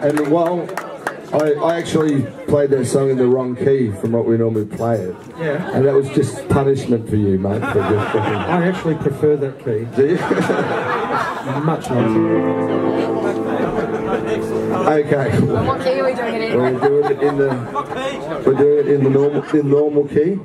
And while I, I actually played that song in the wrong key from what we normally play it. Yeah. And that was just punishment for you, mate. For just fucking, I actually prefer that key. do you? Much nicer. okay. What key are we doing it in? We're doing it in the we're doing it in the normal in normal key.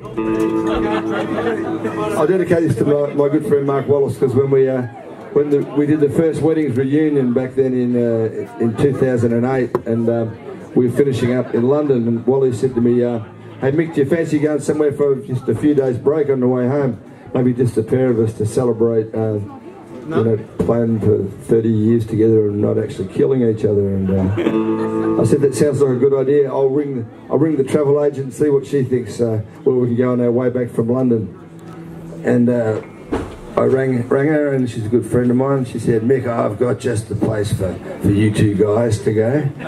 I dedicate this to my, my good friend Mark Wallace because when we uh, when the, we did the first weddings reunion back then in uh, in 2008 and um, we were finishing up in London and Wally said to me, uh, "Hey Mick, do you fancy going somewhere for just a few days break on the way home? Maybe just a pair of us to celebrate." Uh, you know, playing for 30 years together and not actually killing each other. And uh, I said, that sounds like a good idea. I'll ring, I'll ring the travel agent and see what she thinks uh, where we can go on our way back from London. And uh, I rang, rang her and she's a good friend of mine. She said, Mick, I've got just the place for, for you two guys to go.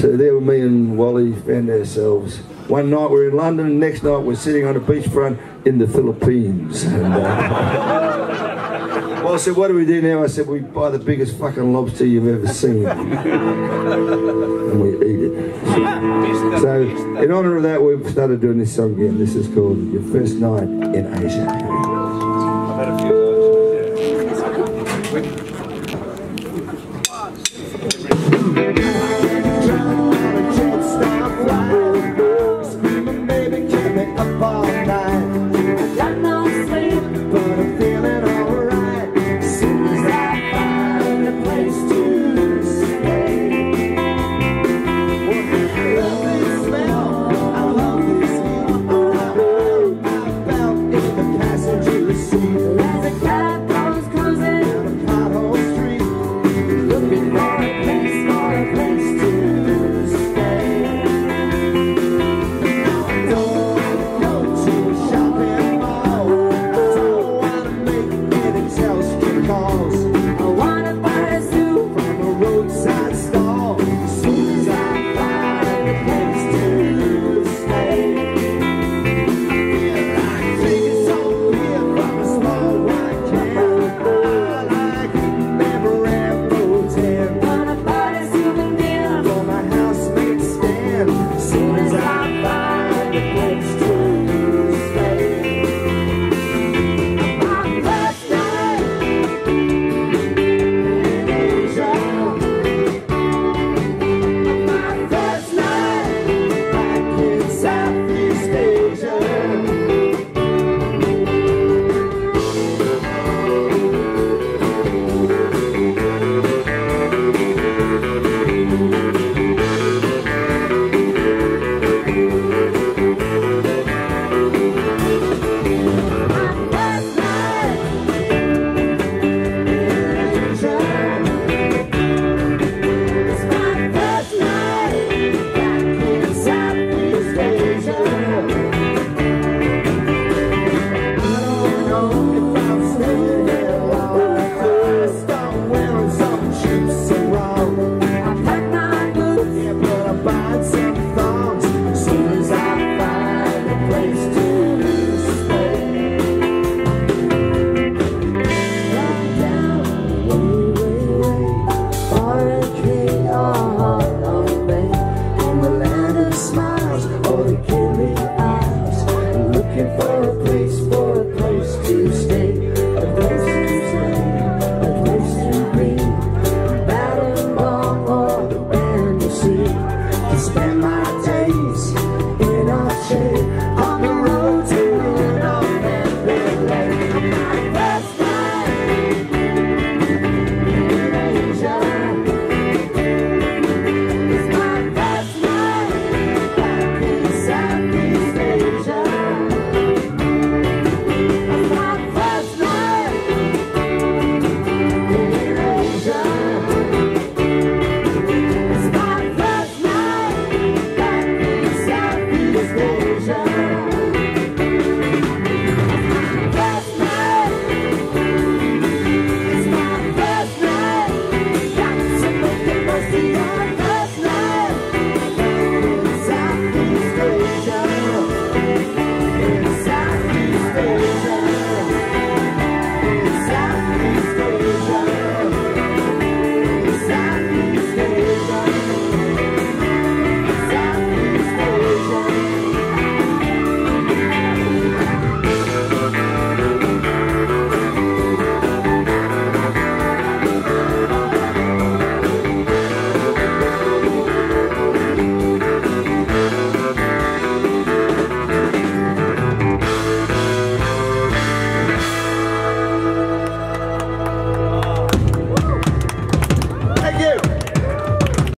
So there were me and Wally found ourselves. One night we're in London, next night we're sitting on a beachfront in the Philippines. And, uh, well, I said, what do we do now? I said, we buy the biggest fucking lobster you've ever seen. and we eat it. So, in honour of that, we've started doing this song again. This is called Your First Night in Asia. Of